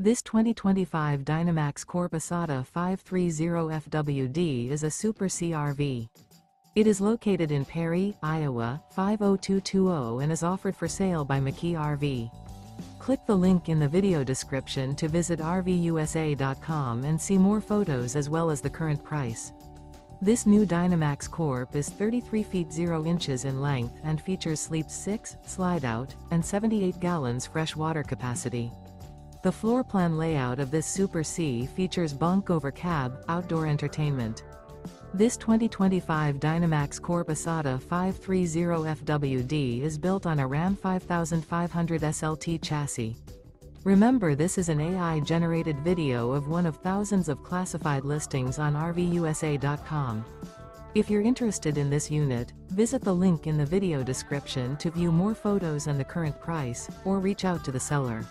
This 2025 Dynamax Corp Isata 530FWD is a Super CRV. It is located in Perry, Iowa, 50220 and is offered for sale by McKee RV. Click the link in the video description to visit RVUSA.com and see more photos as well as the current price. This new Dynamax Corp is 33 feet 0 inches in length and features sleep 6, slide out, and 78 gallons fresh water capacity. The floor plan layout of this Super C features bunk over cab, outdoor entertainment. This 2025 Dynamax Corp Isata 530FWD is built on a Ram 5500 SLT chassis. Remember this is an AI-generated video of one of thousands of classified listings on RVUSA.com. If you're interested in this unit, visit the link in the video description to view more photos and the current price, or reach out to the seller.